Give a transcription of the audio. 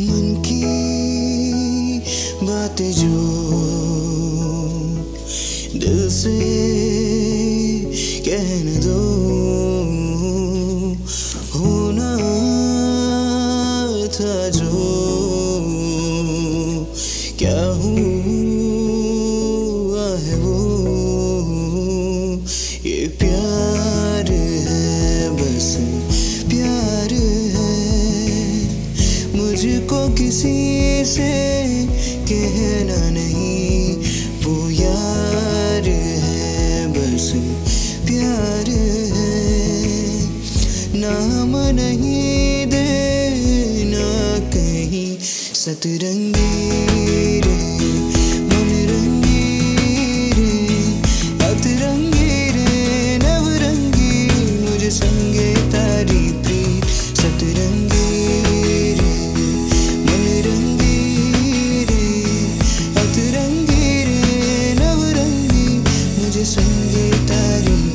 मन की बातें जो दिल से कहने दो, होना था जो क्या हुआ है वो? ये प्यार है बस। मुझको किसी से कहना नहीं। वो यार है, बस प्यार है। नाम नहीं देना कहीं सतरंगी रे solitarium